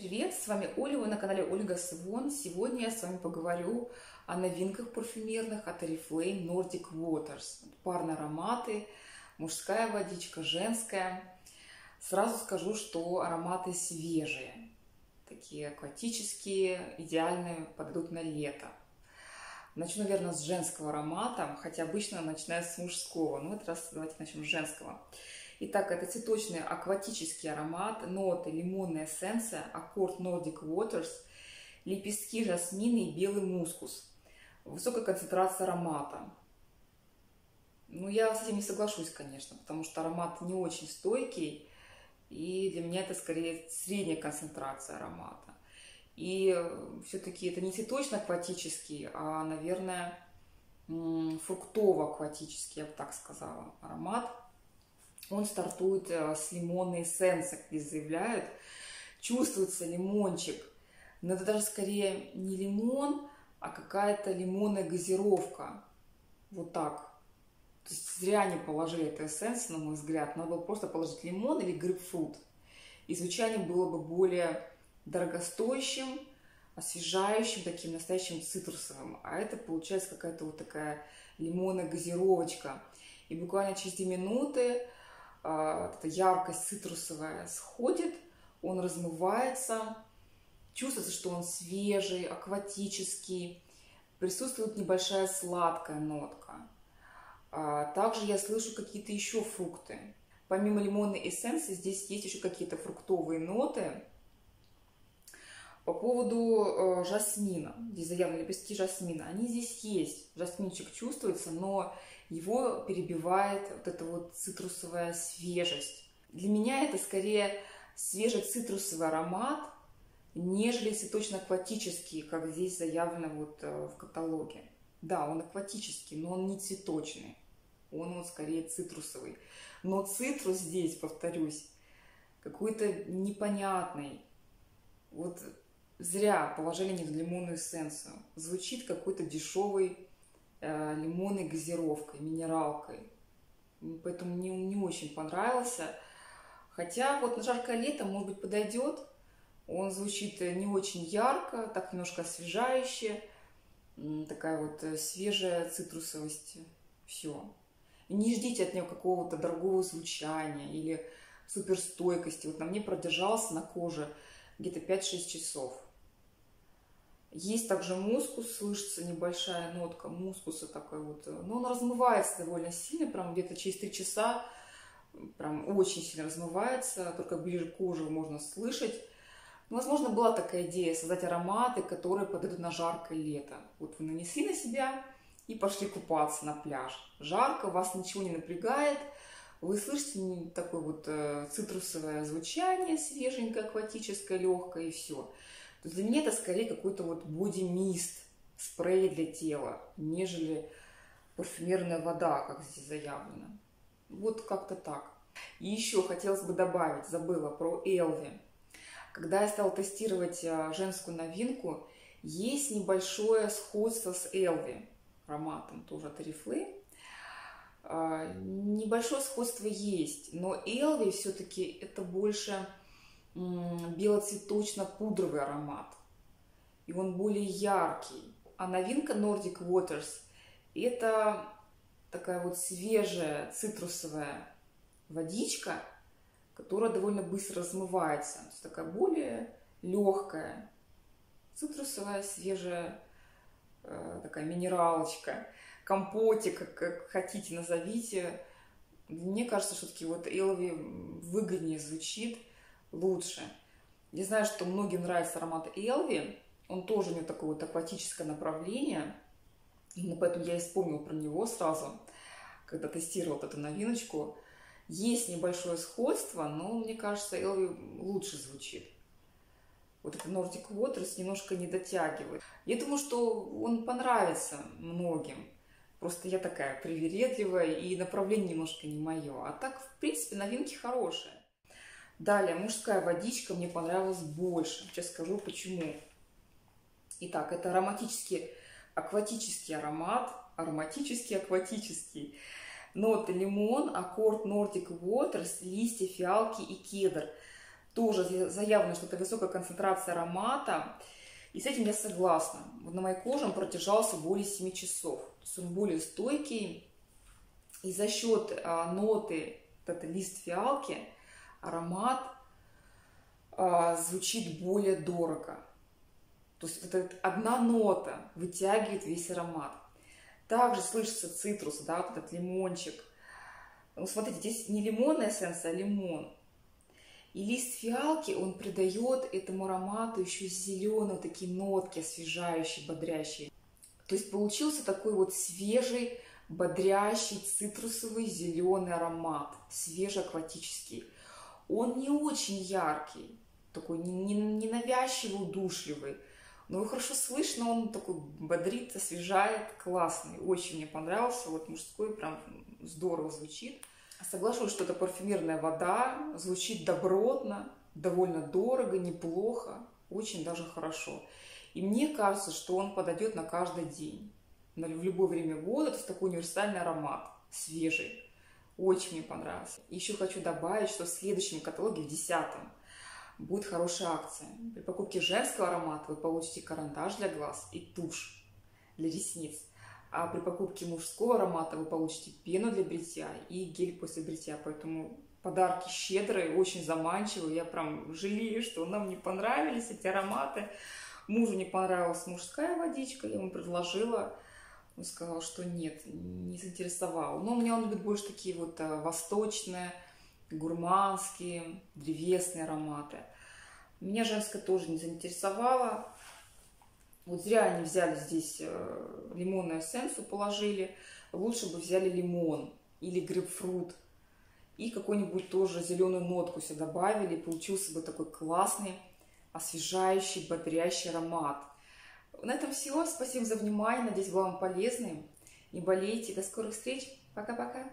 привет! С вами Оля, вы на канале Ольга Свон. Сегодня я с вами поговорю о новинках парфюмерных от Oriflame Nordic Waters. Парные ароматы, мужская водичка, женская. Сразу скажу, что ароматы свежие, такие акватические, идеальные, подойдут на лето. Начну, наверное, с женского аромата, хотя обычно начинаю с мужского, но в этот раз давайте начнем с женского. Итак, это цветочный акватический аромат, ноты, лимонная эссенция, аккорд Nordic Waters, лепестки жасмина и белый мускус. Высокая концентрация аромата. Ну, я с этим не соглашусь, конечно, потому что аромат не очень стойкий, и для меня это скорее средняя концентрация аромата. И все-таки это не цветочно-акватический, а, наверное, фруктово-акватический, я бы так сказала, аромат – он стартует э, с лимонной эссенции, как здесь заявляют. Чувствуется лимончик. Но это даже скорее не лимон, а какая-то лимонная газировка. Вот так. То есть зря не положили эту эссенцию, на мой взгляд. Надо было просто положить лимон или грейпфрут. И звучание было бы более дорогостоящим, освежающим, таким настоящим цитрусовым. А это получается какая-то вот такая лимонная газировочка. И буквально через 2 минуты эта яркость цитрусовая сходит, он размывается, чувствуется, что он свежий, акватический, присутствует небольшая сладкая нотка. А, также я слышу какие-то еще фрукты. Помимо лимонной эссенции здесь есть еще какие-то фруктовые ноты. По поводу э, жасмина, здесь заявлены лепестки жасмина, они здесь есть. Жасминчик чувствуется, но его перебивает вот эта вот цитрусовая свежесть. Для меня это скорее свежий цитрусовый аромат, нежели цветочно-акватический, как здесь заявлено вот э, в каталоге. Да, он акватический, но он не цветочный. Он вот скорее цитрусовый. Но цитрус здесь, повторюсь, какой-то непонятный. Вот зря положили не в лимонную эссенцию. Звучит какой-то дешевый лимонной газировкой, минералкой. Поэтому мне не очень понравился. Хотя вот на жаркое лето, может быть, подойдет. Он звучит не очень ярко, так немножко освежающе. Такая вот э, свежая цитрусовость. Все. И не ждите от него какого-то дорогого звучания или суперстойкости. Вот на мне продержался на коже где-то 5-6 часов. Есть также мускус, слышится небольшая нотка мускуса такой вот. Но он размывается довольно сильно, прям где-то через три часа прям очень сильно размывается, только ближе к коже можно слышать. Но, возможно, была такая идея создать ароматы, которые подойдут на жаркое лето. Вот вы нанесли на себя и пошли купаться на пляж. Жарко, вас ничего не напрягает, вы слышите такое вот э, цитрусовое звучание, свеженькое, акватическое, легкое и все то для меня это скорее какой-то вот боди-мист, спрей для тела, нежели парфюмерная вода, как здесь заявлено. Вот как-то так. И еще хотелось бы добавить, забыла про Элви. Когда я стала тестировать а, женскую новинку, есть небольшое сходство с Элви, ароматом тоже от Oriflame. Небольшое сходство есть, но Элви все-таки это больше белоцветочно-пудровый аромат. И он более яркий. А новинка Nordic Waters – это такая вот свежая цитрусовая водичка, которая довольно быстро размывается. То есть такая более легкая, цитрусовая, свежая э, такая минералочка, компотик, как, как хотите назовите. Мне кажется, что таки вот Элви выгоднее звучит – лучше. Я знаю, что многим нравится аромат Элви. Он тоже у него такое вот акватическое направление. Именно поэтому я и вспомнила про него сразу, когда тестировала эту новиночку. Есть небольшое сходство, но мне кажется, Элви лучше звучит. Вот этот Nordic Waters немножко не дотягивает. Я думаю, что он понравится многим. Просто я такая привередливая, и направление немножко не мое. А так, в принципе, новинки хорошие. Далее, мужская водичка мне понравилась больше. Сейчас скажу почему. Итак, это ароматический, акватический аромат. Ароматический, акватический. Ноты лимон, аккорд Nordic Waters, листья, фиалки и кедр. тоже заявлено, что это высокая концентрация аромата. И с этим я согласна. Вот на моей коже он продержался более 7 часов. То есть он более стойкий. И за счет а, ноты, вот это лист фиалки, аромат а, звучит более дорого. То есть вот эта одна нота вытягивает весь аромат. Также слышится цитрус, да, вот этот лимончик. Ну, смотрите, здесь не лимонная эссенция, а лимон. И лист фиалки, он придает этому аромату еще зеленые такие нотки, освежающие, бодрящие. То есть получился такой вот свежий, бодрящий, цитрусовый, зеленый аромат, свежеакватический. Он не очень яркий, такой ненавязчивый, удушливый, но хорошо слышно, он такой бодрит, освежает, классный. Очень мне понравился, вот мужской прям здорово звучит. Соглашусь, что это парфюмерная вода, звучит добротно, довольно дорого, неплохо, очень даже хорошо. И мне кажется, что он подойдет на каждый день, в любое время года. Это такой универсальный аромат, свежий. Очень мне понравился. Еще хочу добавить, что в следующем каталоге, в десятом, будет хорошая акция. При покупке женского аромата вы получите карандаш для глаз и тушь для ресниц. А при покупке мужского аромата вы получите пену для бритья и гель после бритья. Поэтому подарки щедрые, очень заманчивые. Я прям жалею, что нам не понравились эти ароматы. Мужу не понравилась мужская водичка, я ему предложила. Он сказал, что нет, не заинтересовал. Но меня он любит больше такие вот э, восточные, гурманские, древесные ароматы. Меня женская тоже не заинтересовала. Вот зря они взяли здесь э, лимонную эссенцию, положили. Лучше бы взяли лимон или грейпфрут. И какую-нибудь тоже зеленую нотку сюда добавили. Получился бы такой классный, освежающий, бодрящий аромат. На этом все. Спасибо за внимание. Надеюсь, был вам полезным. Не болейте. До скорых встреч. Пока-пока.